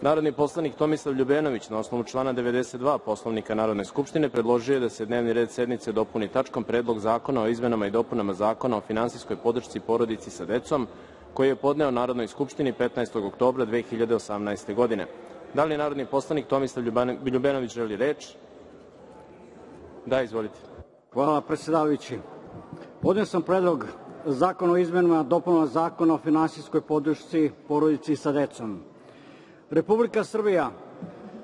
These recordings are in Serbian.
Narodni poslanik Tomislav Ljubenović, na osnovu člana 92. Poslovnika Narodne skupštine, predložio je da se dnevni red sednice dopuni tačkom Predlog zakona o izmenama i dopunama Zakona o finansijskoj podršci porodici sa decom, koji je podneo Narodnoj skupštini 15. oktobra 2018. godine. Da li narodni poslanik Tomislav Ljubenović želi reč? Da, izvolite. Hvala predsedavajući. Podneo sam Predlog zakona o izmenama i dopunama Zakona o finansijskoj podršci porodici sa decom. Republika Srbija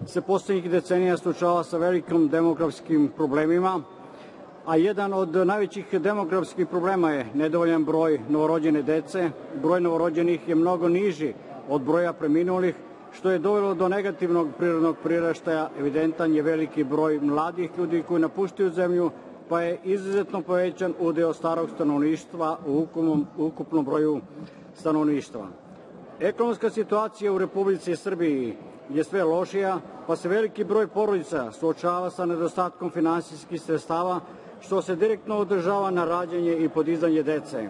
se poslednjih decenija suočava sa velikim demografskim problemima, a jedan od najvećih demografskih problema je nedovoljan broj novorođene dece. Broj novorođenih je mnogo niži od broja preminulih, što je dovelo do negativnog prirodnog priraštaja. Evidentan je veliki broj mladih ljudi koji napuštaju zemlju, pa je izuzetno povećan udeo starog stanovništva u ukupnom broju stanovništva. Ekonomska situacija u Republici Srbiji je sve lošija, pa se veliki broj porodica suočava sa nedostatkom finansijskih sredstava, što se direktno održava na rađanje i podizanje dece.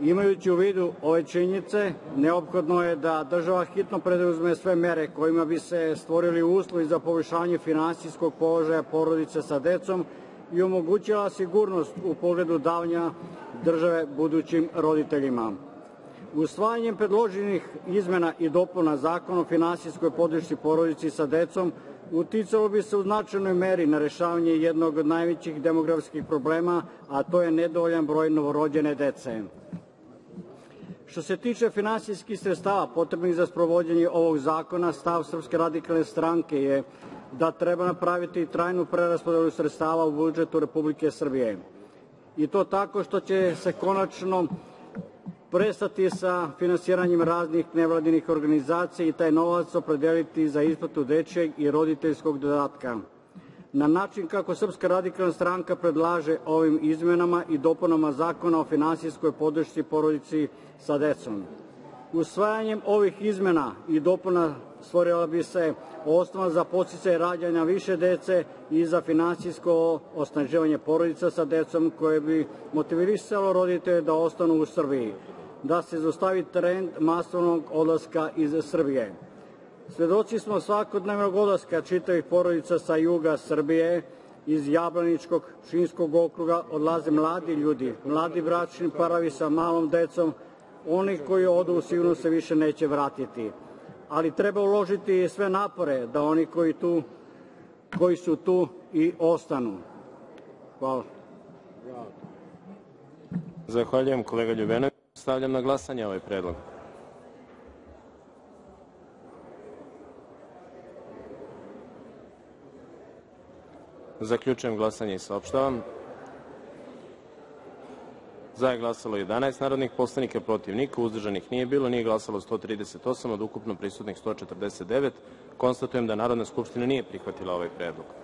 Imajući u vidu ove činjenice, neophodno je da država hitno preduzme sve mere kojima bi se stvorili uslovi za poboljšanje finansijskog položaja porodice sa decom i omogućila sigurnost u pogledu davanja države budućim roditeljima. Usvajanjem predloženih izmena i dopuna Zakona o finansijskoj podršci porodici sa decom uticalo bi se u značajnoj meri na rešavanje jednog od najvećih demografskih problema, a to je nedovoljan broj novorođene dece. Što se tiče finansijskih sredstava potrebnih za sprovođenje ovog zakona, stav Srpske radikalne stranke je da treba napraviti trajnu preraspodelu sredstava u budžetu Republike Srbije. I to tako što će se konačno prestati sa finansiranjem raznih nevladinih organizacija i taj novac opredeliti za isplatu dečjeg i roditeljskog dodatka na način kako Srpska radikalna stranka predlaže ovim izmenama i dopunama Zakona o finansijskoj podršci porodici sa decom. Usvajanjem ovih izmena i dopuna stvorila bi se osnova za podsticaj rađanja više dece i za finansijsko osnaživanje porodica sa decom koje bi motivisalo roditelje da ostanu u Srbiji, da se zostavi trend masovnog odlaska iz Srbije. Svedoci smo svakodnevnog odlaska čitavih porodica sa juga Srbije, iz Jablaničkog, Šinskog okruga odlaze mladi ljudi, mladi bračni paravi sa malom decom, oni koji odu sigurno se više neće vratiti. Ali treba uložiti sve napore da oni koji, tu, koji su tu i ostanu. Hvala. Zahvaljujem kolega Ljubenović. Stavljam na glasanje ovaj predlog. Zaključujem glasanje i saopštavam. Za je glasalo 11 narodnih poslanika, protiv niko, uzdržanih nije bilo, nije glasalo 138 od ukupno prisutnih 149. Konstatujem da Narodna skupština nije prihvatila ovaj predlog.